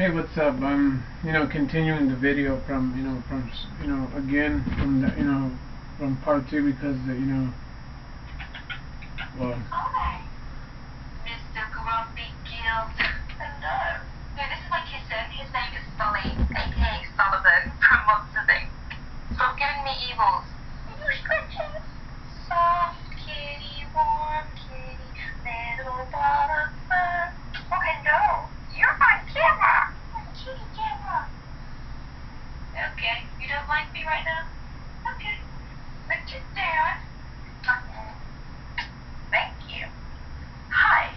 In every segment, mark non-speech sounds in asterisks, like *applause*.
Hey, what's up? I'm, you know, continuing the video from, you know, from, you know, again from the, you know, from part two because, the, you know, well. Hi, Mr. Grumpy Guild. Hello. No, this is my kitten. His name is Sully, aka Sullivan from Monsters Inc. Stop giving me evils. You scratches. Soft kitty, warm kitty, little ball of fur. Okay, no. You're my camera. I'm kitty camera. Okay, you don't like me right now? Okay. Put you down. Thank you. Hi.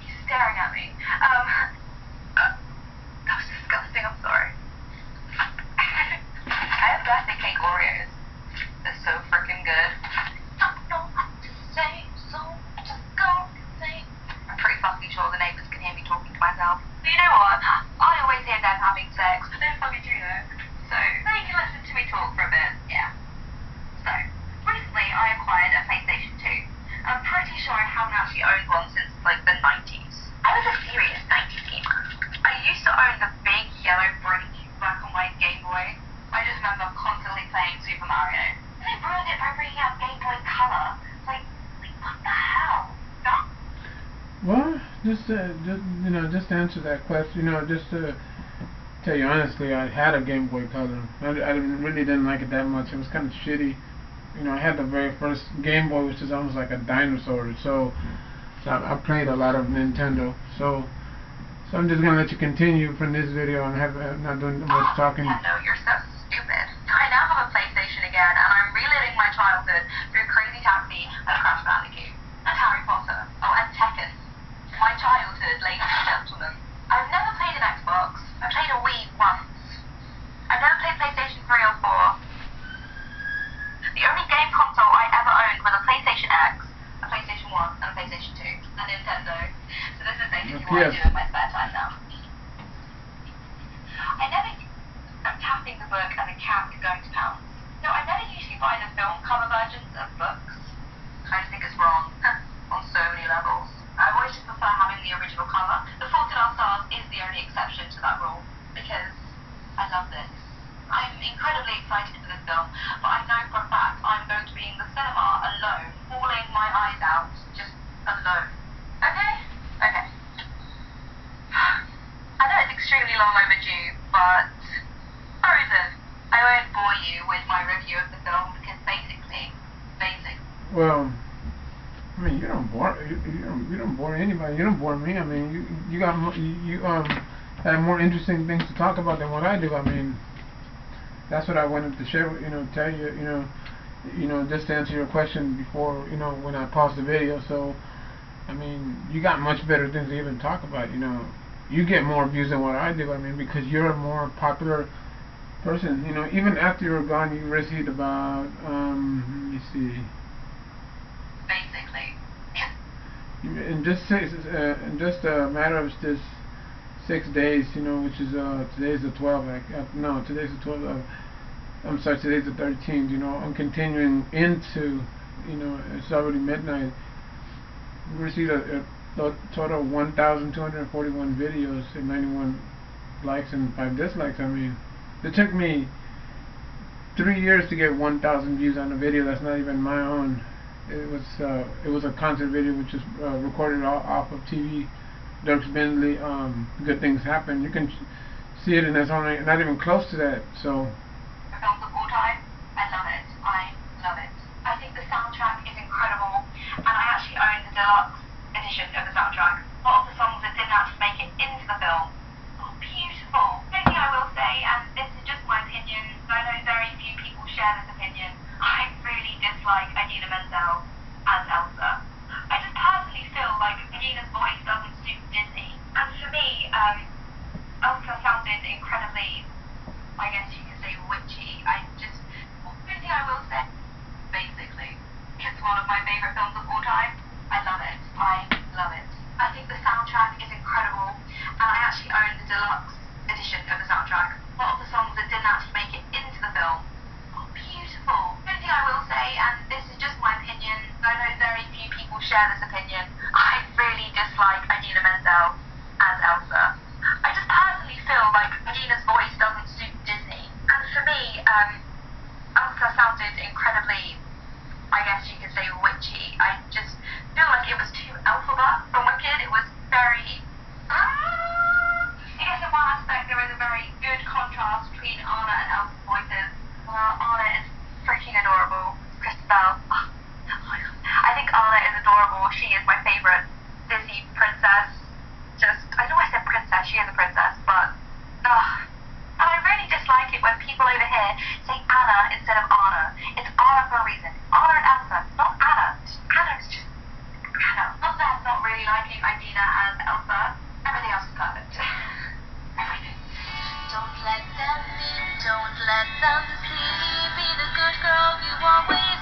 He's staring at me. Um, uh, that was disgusting. I'm sorry. I have birthday cake Oreos. They're so freaking good. Don't know what to say, so just go insane. I'm pretty fucking sure the neighbors can hear me talking to myself. But you know what? I always hear them having sex. I don't fucking do that. So, you can listen to me talk for a bit. Yeah. So, recently I acquired a PlayStation 2. I'm pretty sure I haven't actually owned one since like the 90s. I was a serious 90s gamer. I used to own the big yellow brick black and white Game Boy. I just remember constantly playing Super Mario. And they ruined it by bringing out Game Boy Color. Like, like what the hell? No? Well, just to, just you know, just answer that question, you know, just to tell you honestly, I had a Game Boy Color. I, I really didn't like it that much. It was kind of shitty. You know, I had the very first Game Boy, which is almost like a dinosaur. So, so I, I played a lot of Nintendo. So, so I'm just gonna let you continue from this video and have uh, not doing much talking. Nintendo, you're so stupid. I now have a PlayStation again, and I'm reliving my childhood through Crazy Taxi and Crash Bandicoot. And Harry Potter. Oh, and Tekken. My childhood, ladies and gentlemen. I've never played an Xbox. I played a Wii once. I've never played PlayStation 3 or 4. The only game console I ever owned was a PlayStation X, a PlayStation 1, and a PlayStation 2, a Nintendo. So this is basically what I do in my spare time now. I never. I'm tapping the book and the cat is going to pounce. No, I never usually buy the film cover versions of books. I just think it's wrong on so many levels. I always just prefer having the original cover. The Fault in Our Stars is the only exception to that rule because I love this. I'm incredibly excited for this film, but I know for a fact I'm going to be in the cinema alone, bawling my eyes out, just alone. Okay? Okay. I know it's extremely long overdue, but Frozen. I won't bore you with my review of the film because basically, basic. Well, I mean, you don't bore you, you don't you don't bore anybody. You don't bore me. I mean, you you got you, um have more interesting things to talk about than what I do. I mean, that's what I wanted to share. You know, tell you. You know, you know, just to answer your question before you know when I paused the video. So, I mean, you got much better things to even talk about. You know, you get more views than what I do. I mean, because you're a more popular person. You know, even after you're gone, you received about um, let me see. In just six, uh, in just a matter of just six days, you know, which is uh, today's the 12th. Like, uh, no, today's the 12th. Uh, I'm sorry, today's the 13th. You know, I'm continuing into, you know, it's already midnight. We received a, a total of 1,241 videos and 91 likes and five dislikes. I mean, it took me three years to get 1,000 views on a video that's not even my own. It was uh, it was a concert video which is uh, recorded off, of TV. Dierks Bentley, um, Good Things Happen. You can see it, and it's only not even close to that. So time. I love it. I love it. I think the soundtrack is incredible, and I actually own the deluxe edition of the soundtrack. A lot of the songs that didn't make it into the film. Oh, beautiful. The only thing I will say, and this is just my opinion, I know very few people share this opinion. I dislike Idina Menzel as Elsa. I just personally feel like Idina's voice doesn't suit Disney. And for me, um, Elsa sounded incredibly I guess share this opinion. I really dislike Idina Menzel as Elsa. I just personally feel like Idina's voice doesn't suit Disney. And for me, um, Elsa sounded incredibly, I guess you could say, witchy. I just feel like it was too alphabet Anna instead of Anna. It's Anna for a reason. Anna and Elsa, not Anna. Anna is just Anna. Not that not really liking Idina as Elsa. Everything else is perfect. *laughs* Everything. Don't let them in, don't let them see. Be the good girl you always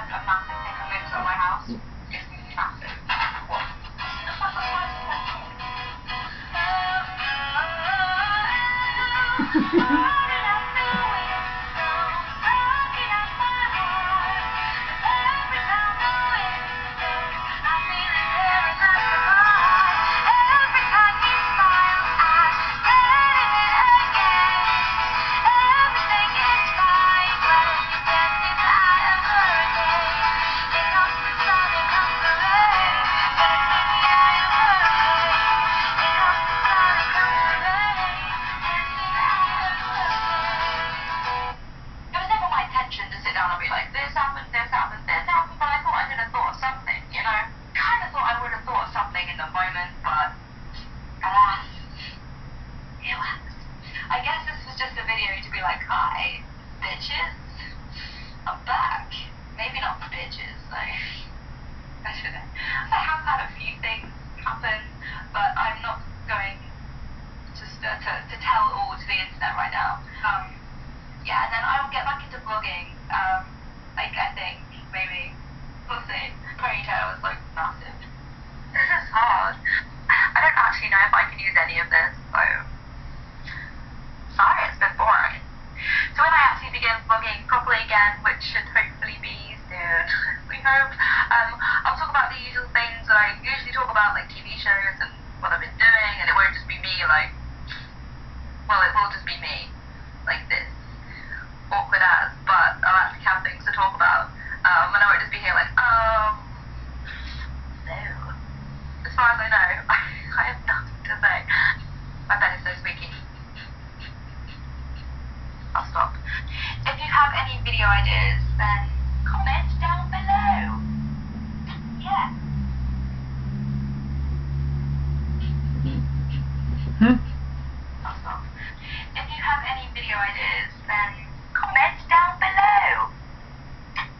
Jack left a massive thing of lips at my house. All to the internet right now. Um, yeah, and then I'll get back into vlogging. Um, like I think maybe we'll see. Ponytail is like massive. This is hard. I don't actually know if I can use any of this, so sorry, it's been boring. So when I actually begin vlogging properly again, which should hopefully be soon, *laughs* we hope, um, I'll talk about the usual things that I usually talk about, like TV shows and what I've been doing, and it won't just be me like, well, it will just be me, like this awkward as, but I'll actually have things to talk about. Um, and I won't just be here like, um, so, as far as I know, I have nothing to say. My bed is so squeaky. I'll stop. If you have any video ideas, then comment down below. Yeah. Hmm? I'll stop. If you have any video ideas, then comment down below.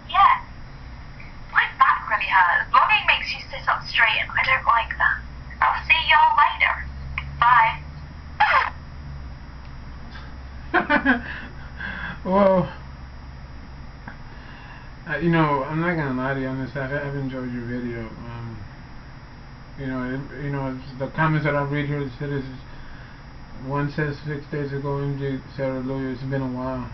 Yeah. My back really hurts. Vlogging makes you sit up straight, and I don't like that. I'll see y'all later. Bye. *laughs* well, uh, you know, I'm not gonna lie to you on this. I've, I've enjoyed your video. Um, you know, it, you know, the comments that I read here one says six days ago, MJ Sarah Lawyer. It's been a while.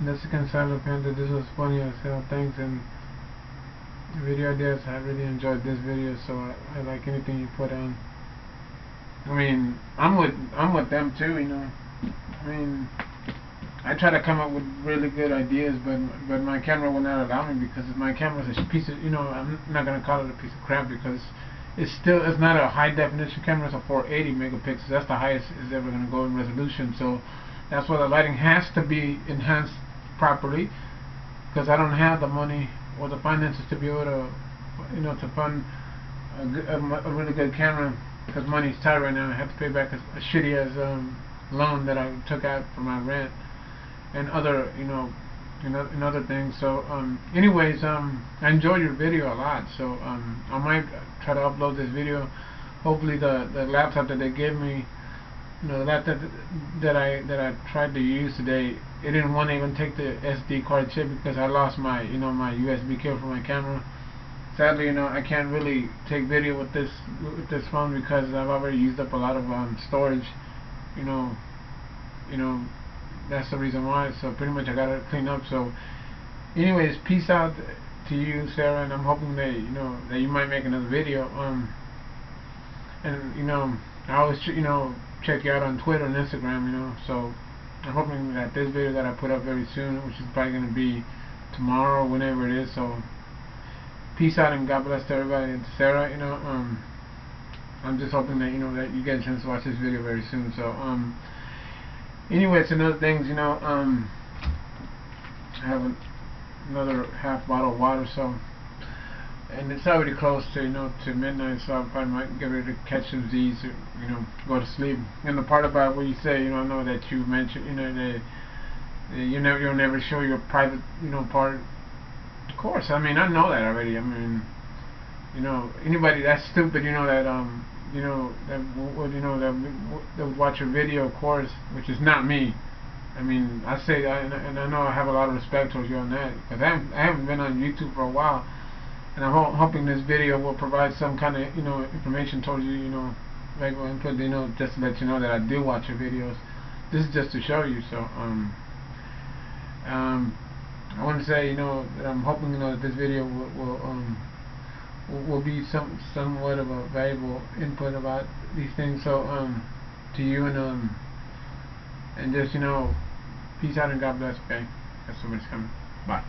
Mexican Silent Panther, this was funny as hell. Thanks and video ideas. I really enjoyed this video, so I, I like anything you put on. I mean, I'm with I'm with them too, you know. I mean, I try to come up with really good ideas, but but my camera will not allow me because my camera is a piece of, you know, I'm not gonna call it a piece of crap because it's still it's not a high definition camera. It's a 480 megapixels. That's the highest it's ever gonna go in resolution. So That's why the lighting has to be enhanced properly because I don't have the money or the finances to be able to, you know, to fund a, a, a really good camera because money's tight right now. I have to pay back a, a shitty as um, loan that I took out for my rent and other, you know, and, other things. So, um, anyways, um, I enjoyed your video a lot. So, um, I might try to upload this video. Hopefully, the the laptop that they gave me, you know, the laptop that, that I that I tried to use today, it didn't want to even take the SD card chip because I lost my, you know, my USB cable for my camera. Sadly, you know, I can't really take video with this with this phone because I've already used up a lot of um, storage. You know, you know, that's the reason why. So pretty much I gotta clean up. So, anyways, peace out to you, Sarah, and I'm hoping that you know that you might make another video. Um, and you know, I always you know check you out on Twitter and Instagram. You know, so I'm hoping that this video that I put up very soon, which is probably gonna be tomorrow, whenever it is. So, peace out and God bless to everybody. And to Sarah, you know, um, I'm just hoping that you know that you get a chance to watch this video very soon. So, um anyways, another things, you know, um, I have an, another half bottle of water, so, and it's already close to, you know, to midnight, so I might get ready to catch some Z's, or, you know, go to sleep. And the part about what you say, you know, I know that you mentioned, you know, that you never, you'll never show your private, you know, part. Of course, I mean, I know that already. I mean, you know, anybody that's stupid, you know, that, um, you know, that would, you know, that, that would watch a video, of course, which is not me. I mean, I say that, and, I know I have a lot of respect towards you on that, because I haven't, I haven't been on YouTube for a while, and I'm ho- hoping this video will provide some kind of, you know, information towards you, you know, valuable input, you know, just to let you know that I do watch your videos. This is just to show you, so, um, um, I want to say, you know, that I'm hoping, you know, that this video will, will um, will, be some somewhat of a valuable input about these things. So, um, to you and um, and just you know, peace out and God bless. Okay, that's somebody's coming. Bye.